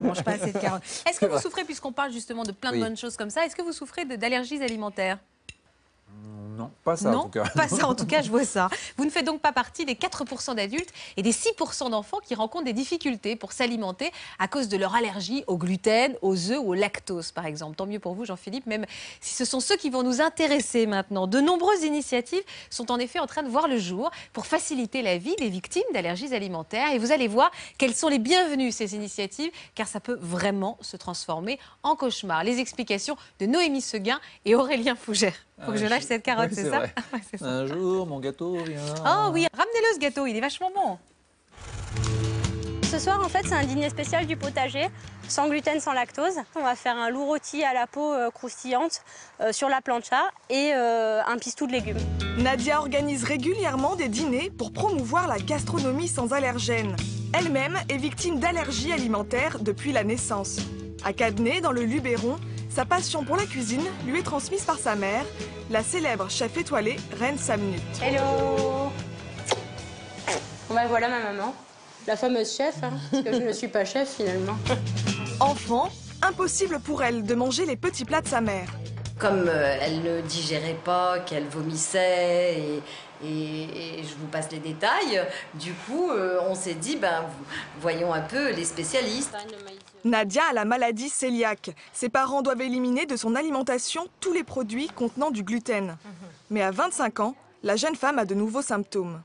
Mange pas assez de carottes. Est-ce que vous souffrez, puisqu'on parle justement de plein de bonnes choses comme ça, est-ce que vous souffrez d'allergies alimentaires? Non, pas ça en tout cas. Pas ça en tout cas, je vois ça. Vous ne faites donc pas partie des 4% d'adultes et des 6% d'enfants qui rencontrent des difficultés pour s'alimenter à cause de leur allergie au gluten, aux œufs ou au lactose par exemple. Tant mieux pour vous Jean-Philippe, même si ce sont ceux qui vont nous intéresser maintenant. De nombreuses initiatives sont en effet en train de voir le jour pour faciliter la vie des victimes d'allergies alimentaires et vous allez voir quelles sont les bienvenues ces initiatives car ça peut vraiment se transformer en cauchemar. Les explications de Noémie Seguin et Aurélien Fougère. Faut que je lâche cette carotte, c'est ça, Un jour, mon gâteau vient. Oh oui, ramenez-le ce gâteau, il est vachement bon. Ce soir, en fait, c'est un dîner spécial du potager, sans gluten, sans lactose. On va faire un loup rôti à la peau euh, croustillante euh, sur la plancha et euh, un pistou de légumes. Nadia organise régulièrement des dîners pour promouvoir la gastronomie sans allergènes. Elle-même est victime d'allergies alimentaires depuis la naissance. À Cadenet, dans le Luberon, sa passion pour la cuisine lui est transmise par sa mère, la célèbre chef étoilée Reine Samnut. Hello Bon ben voilà ma maman, la fameuse chef, hein, parce que je ne suis pas chef finalement. Enfant, impossible pour elle de manger les petits plats de sa mère. Comme euh, elle ne digérait pas, qu'elle vomissait et, et, je vous passe les détails. Du coup, euh, on s'est dit, ben, voyons un peu les spécialistes. Nadia a la maladie cœliaque. Ses parents doivent éliminer de son alimentation tous les produits contenant du gluten. Mais à 25 ans, la jeune femme a de nouveaux symptômes.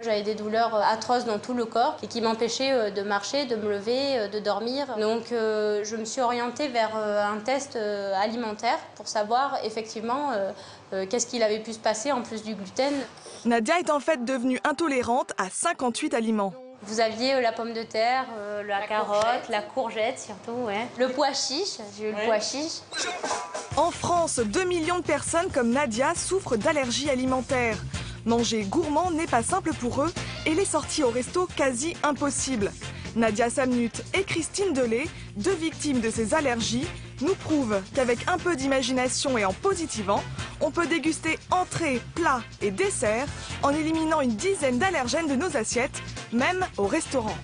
J'avais des douleurs euh, atroces dans tout le corps et qui m'empêchaient euh, de marcher, de me lever, de dormir. Donc je me suis orientée vers un test alimentaire pour savoir effectivement qu'est-ce qu'il avait pu se passer en plus du gluten. Nadia est en fait devenue intolérante à 58 aliments. Vous aviez euh, la pomme de terre, euh, la, carotte, la courgette surtout, le pois chiche, j'ai eu le pois chiche. En France, 2 millions de personnes comme Nadia souffrent d'allergies alimentaires. Manger gourmand n'est pas simple pour eux et les sorties au resto quasi impossibles. Nadia Samnut et Christine Delay, deux victimes de ces allergies, nous prouvent qu'avec un peu d'imagination et en positivant, on peut déguster entrées, plats et desserts en éliminant une dizaine d'allergènes de nos assiettes, même au restaurant.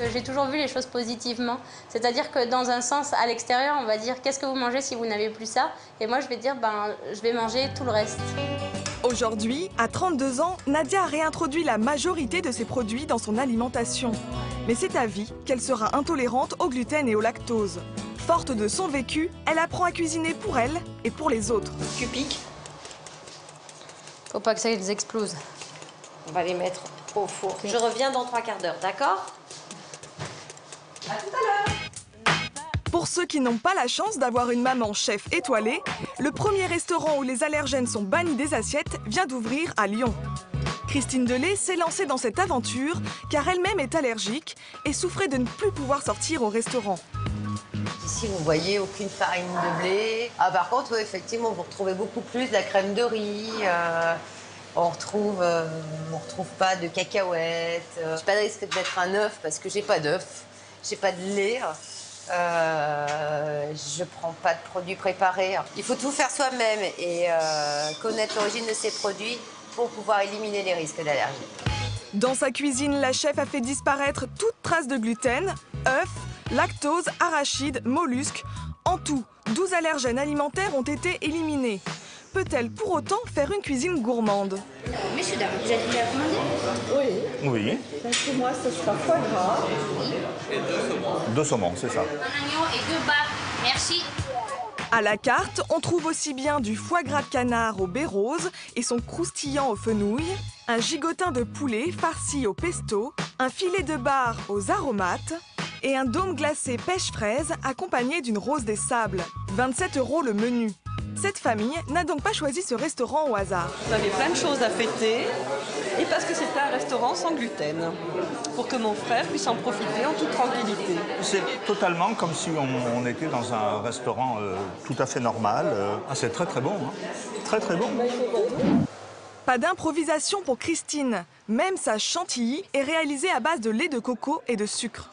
Euh, j'ai toujours vu les choses positivement. C'est-à-dire que dans un sens, à l'extérieur, on va dire qu'est-ce que vous mangez si vous n'avez plus ça? Et moi, je vais dire, ben, je vais manger tout le reste. Aujourd'hui, à 32 ans, Nadia a réintroduit la majorité de ses produits dans son alimentation. Mais c'est à vie qu'elle sera intolérante au gluten et au lactose. Forte de son vécu, elle apprend à cuisiner pour elle et pour les autres. Tu piques Faut pas que ça les explose. On va les mettre au four. Je reviens dans trois quarts d'heure, d'accord? À tout à l'heure pour ceux qui n'ont pas la chance d'avoir une maman chef étoilée, le premier restaurant où les allergènes sont bannis des assiettes vient d'ouvrir à Lyon. Christine Delay s'est lancée dans cette aventure car elle-même est allergique et souffrait de ne plus pouvoir sortir au restaurant. Ici, vous voyez aucune farine de blé. Ah, par contre, effectivement, vous retrouvez beaucoup plus de la crème de riz. Euh, on retrouve, euh, on retrouve pas de cacahuètes. Euh, j'ai pas de risque d'être un œuf parce que j'ai pas d'œuf. J'ai pas de lait. Euh, je prends pas de produits préparés. Il faut tout faire soi-même et connaître l'origine de ces produits pour pouvoir éliminer les risques d'allergie. Dans sa cuisine, la chef a fait disparaître toute trace de gluten, œufs, lactose, arachide, mollusques. En tout, 12 allergènes alimentaires ont été éliminés. Peut-elle pour autant faire une cuisine gourmande Messieurs, dames, vous avez déjà commandé Oui. Oui. Parce que moi, ce sera foie gras. Et deux saumons. Deux saumons, c'est ça. Un oignon et deux bas. Merci. À la carte, on trouve aussi bien du foie gras de canard au baie rose et son croustillant aux fenouilles, un gigotin de poulet farci au pesto, un filet de bar aux aromates, et un dôme glacé pêche-fraise accompagné d'une rose des sables. 27 euros le menu. Cette famille n'a donc pas choisi ce restaurant au hasard. Vous avez plein de choses à fêter et parce que c'était un restaurant sans gluten, pour que mon frère puisse en profiter en toute tranquillité. C'est totalement comme si on, était dans un restaurant euh, tout à fait normal. Euh. Ah, c'est très très bon, hein. très très bon. Pas d'improvisation pour Christine. Même sa chantilly est réalisée à base de lait de coco et de sucre.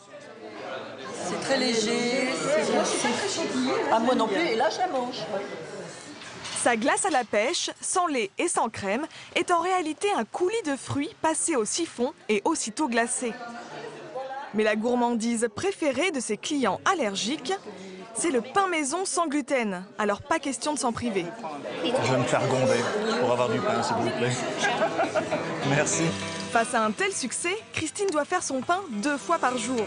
C'est très léger. Moi, je suis pas très chantilly. Ah, moi non plus, et là, je la mange. Sa glace à la pêche, sans lait et sans crème, est en réalité un coulis de fruits passé au siphon et aussitôt glacé. Mais la gourmandise préférée de ses clients allergiques, c'est le pain maison sans gluten. Alors pas question de s'en priver. Je vais me faire gronder pour avoir du pain, s'il vous plaît. Merci. Face à un tel succès, Christine doit faire son pain deux fois par jour.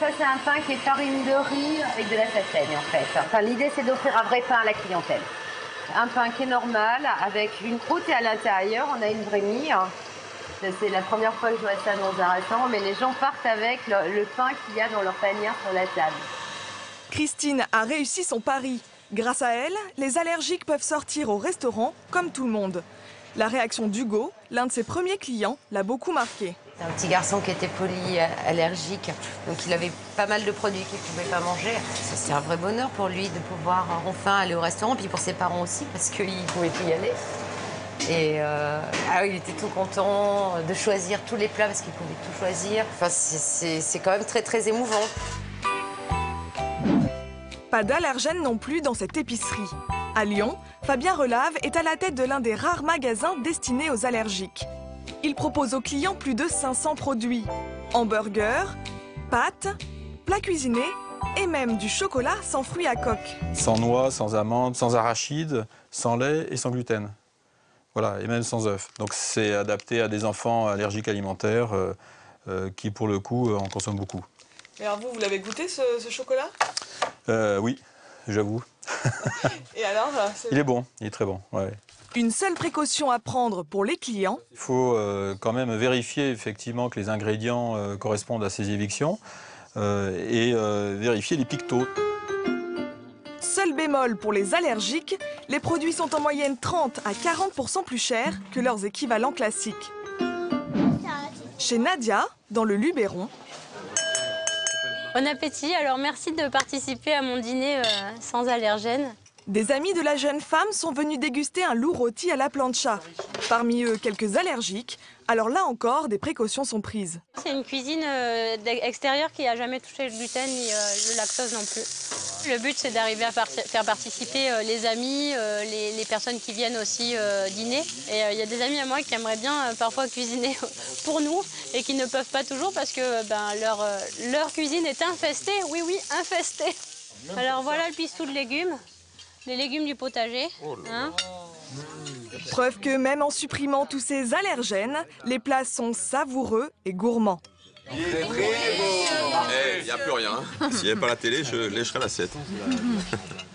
Ça, c'est un pain qui est farine de riz avec de la châtaigne, en fait. Enfin, l'idée, c'est d'offrir un vrai pain à la clientèle. Un pain qui est normal, avec une croûte et à l'intérieur, on a une vraie mie. C'est la première fois que je vois ça dans un restaurant, mais les gens partent avec le, le pain qu'il y a dans leur panière sur la table. Christine a réussi son pari. Grâce à elle, les allergiques peuvent sortir au restaurant comme tout le monde. La réaction d'Hugo, l'un de ses premiers clients, l'a beaucoup marqué. C'est un petit garçon qui était polyallergique, donc il avait pas mal de produits qu'il ne pouvait pas manger. C'est un vrai bonheur pour lui de pouvoir enfin aller au restaurant, puis pour ses parents aussi, parce qu'ils ne pouvaient y aller. Et euh, ah il était tout content de choisir tous les plats parce qu'il pouvait tout choisir. Enfin, c'est quand même très très émouvant. Pas d'allergènes non plus dans cette épicerie. À Lyon, Fabien Relave est à la tête de l'un des rares magasins destinés aux allergiques. Il propose aux clients plus de 500 produits. Hamburgers, pâtes, plats cuisinés et même du chocolat sans fruits à coque. Sans noix, sans amandes, sans arachides, sans lait et sans gluten. Voilà, et même sans œufs. Donc c'est adapté à des enfants allergiques alimentaires euh, euh, qui, pour le coup, euh, en consomment beaucoup. Et alors vous, vous l'avez goûté ce, chocolat? Euh, oui, j'avoue. Et alors Il est bon, il est très bon. ouais. Une seule précaution à prendre pour les clients, Il faut euh, quand même vérifier effectivement que les ingrédients euh, correspondent à ces évictions euh, et euh, vérifier les pictos. Seul bémol pour les allergiques, les produits sont en moyenne 30 à 40% plus chers que leurs équivalents classiques. Chez Nadia, dans le Luberon, Bon appétit, alors merci de participer à mon dîner euh, sans allergènes. des amis de la jeune femme sont venus déguster un loup rôti à la plancha. Parmi eux, quelques allergiques, alors là encore, des précautions sont prises. C'est une cuisine euh, extérieure qui n'a jamais touché le gluten ni euh, le lactose non plus. Le but, c'est d'arriver à faire participer euh, les amis, euh, les, les personnes qui viennent aussi euh, dîner. Et euh, il y a des amis à moi qui aimeraient bien euh, parfois cuisiner pour nous et qui ne peuvent pas toujours parce que ben, leur, euh, leur cuisine est infestée. Oui, oui, infestée. Alors voilà le pistou de légumes, les légumes du potager. hein. Preuve que même en supprimant tous ces allergènes, les plats sont savoureux et gourmands. Il n'y a plus rien. S'il n'y avait pas la télé, je lècherais l'assiette.